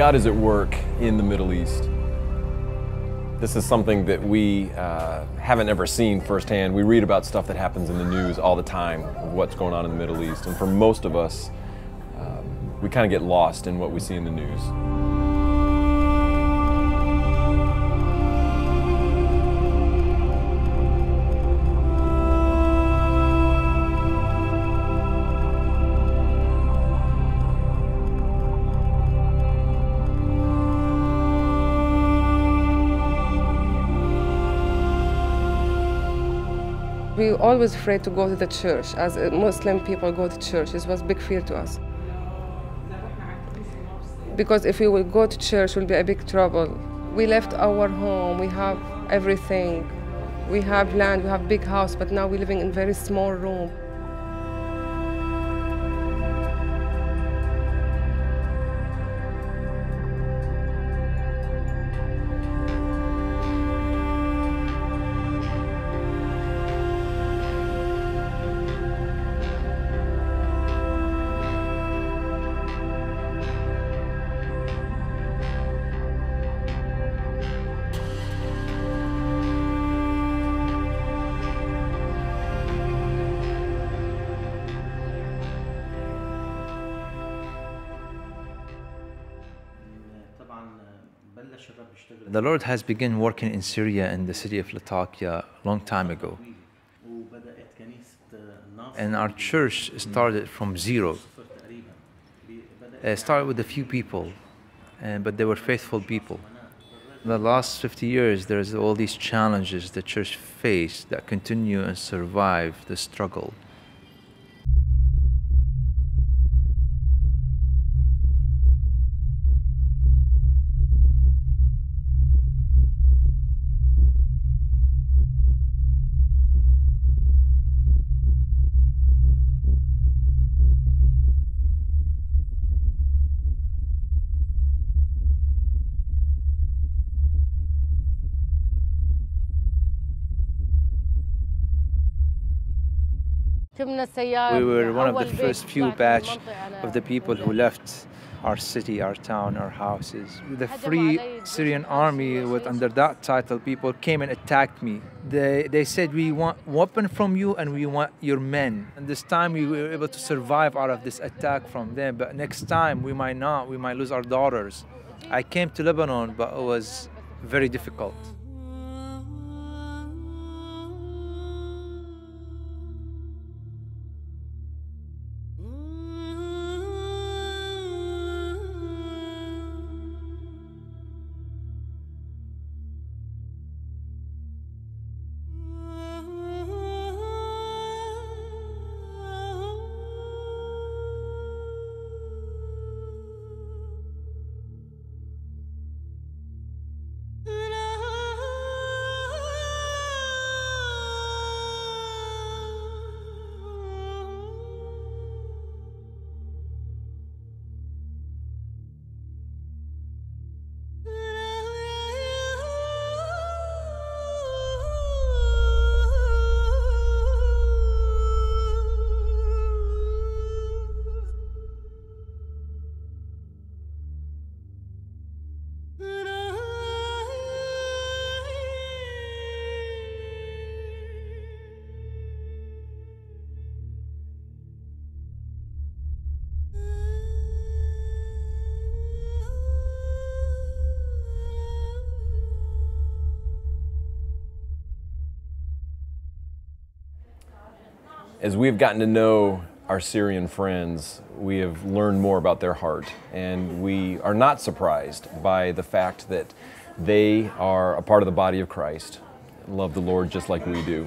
God is at work in the Middle East. This is something that we uh, haven't ever seen firsthand. We read about stuff that happens in the news all the time of what's going on in the Middle East. And for most of us, um, we kind of get lost in what we see in the news. We always afraid to go to the church. As uh, Muslim people go to church, it was a big fear to us. Because if we will go to church, will be a big trouble. We left our home, we have everything. We have land, we have big house, but now we're living in very small room. The Lord has begun working in Syria in the city of Latakia a long time ago. And our church started from zero. It started with a few people, and, but they were faithful people. In the last 50 years, there's all these challenges the church faced that continue and survive the struggle. We were one of the first few batch of the people who left our city, our town, our houses. The Free Syrian Army, with under that title, people came and attacked me. They, they said, we want weapon from you and we want your men. And this time we were able to survive out of this attack from them, but next time we might not, we might lose our daughters. I came to Lebanon, but it was very difficult. As we've gotten to know our Syrian friends, we have learned more about their heart, and we are not surprised by the fact that they are a part of the body of Christ, love the Lord just like we do.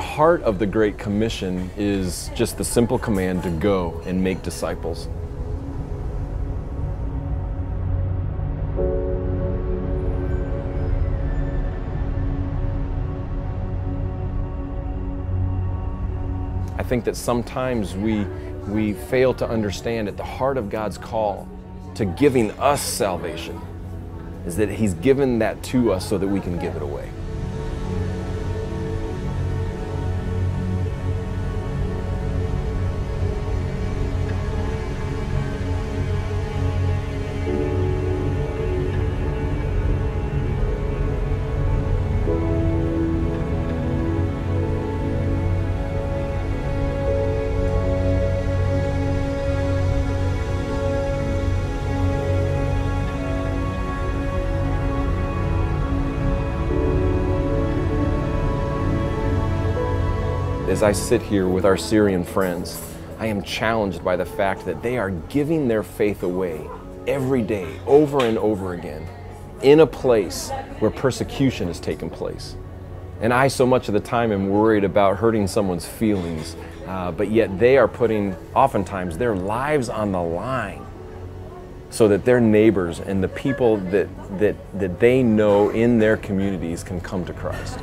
Heart of the Great Commission is just the simple command to go and make disciples. I think that sometimes we, we fail to understand at the heart of God's call to giving us salvation is that He's given that to us so that we can give it away. As I sit here with our Syrian friends, I am challenged by the fact that they are giving their faith away every day, over and over again, in a place where persecution has taken place. And I, so much of the time, am worried about hurting someone's feelings, uh, but yet they are putting, oftentimes, their lives on the line so that their neighbors and the people that, that, that they know in their communities can come to Christ.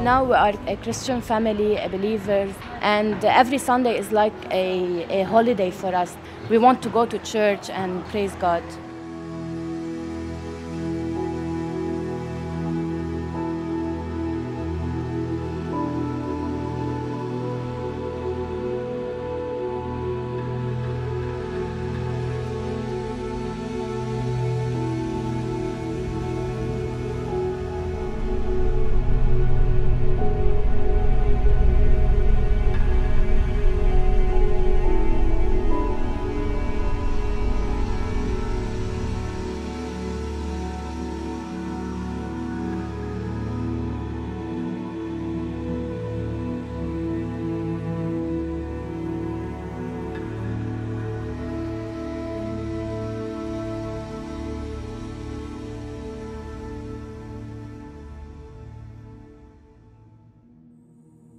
Now we are a Christian family, a believer, and every Sunday is like a, a holiday for us. We want to go to church and praise God.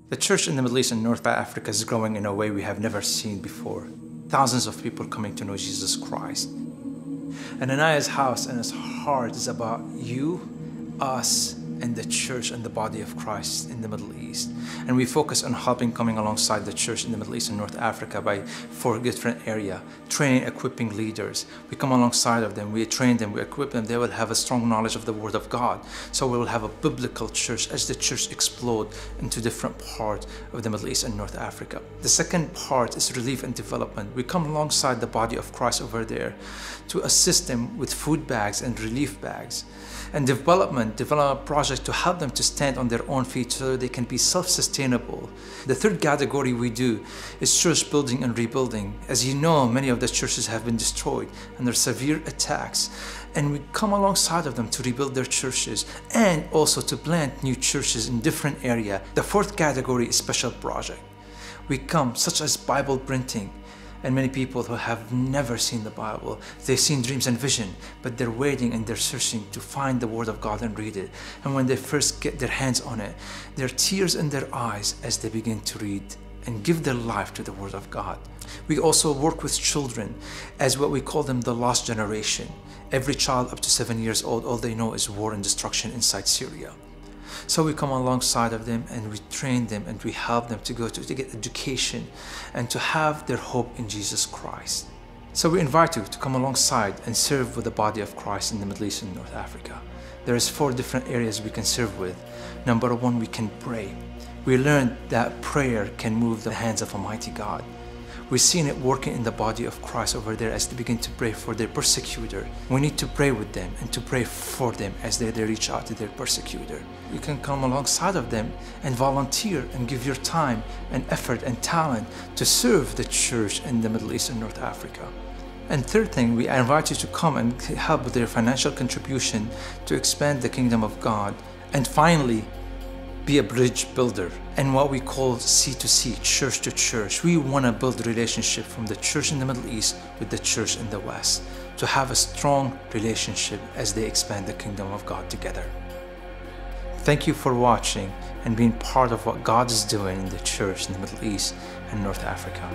The church in the Middle East and North Africa is growing in a way we have never seen before. Thousands of people coming to know Jesus Christ. And Ananias house and his heart is about you, us, and the church and the body of Christ in the Middle East. And we focus on helping coming alongside the church in the Middle East and North Africa by four different area, training, equipping leaders. We come alongside of them, we train them, we equip them. They will have a strong knowledge of the Word of God. So we will have a biblical church as the church explode into different parts of the Middle East and North Africa. The second part is relief and development. We come alongside the body of Christ over there to assist them with food bags and relief bags and development, develop projects to help them to stand on their own feet so they can be self-sustainable. The third category we do is church building and rebuilding. As you know, many of the churches have been destroyed under severe attacks and we come alongside of them to rebuild their churches and also to plant new churches in different area. The fourth category is special project. We come such as Bible printing, and many people who have never seen the Bible. They've seen dreams and vision, but they're waiting and they're searching to find the Word of God and read it. And when they first get their hands on it, there are tears in their eyes as they begin to read and give their life to the Word of God. We also work with children as what we call them the lost generation. Every child up to seven years old, all they know is war and destruction inside Syria. So we come alongside of them and we train them and we help them to go to, to get education and to have their hope in Jesus Christ. So we invite you to come alongside and serve with the body of Christ in the Middle East and North Africa. There is four different areas we can serve with. Number one, we can pray. We learned that prayer can move the hands of Almighty God. We've seen it working in the body of Christ over there as they begin to pray for their persecutor. We need to pray with them and to pray for them as they, they reach out to their persecutor. You can come alongside of them and volunteer and give your time and effort and talent to serve the church in the Middle East and North Africa. And third thing, we invite you to come and help with their financial contribution to expand the kingdom of God. And finally, be a bridge builder and what we call C2C, church to church. We want to build a relationship from the church in the Middle East with the church in the West to have a strong relationship as they expand the kingdom of God together. Thank you for watching and being part of what God is doing in the church in the Middle East and North Africa.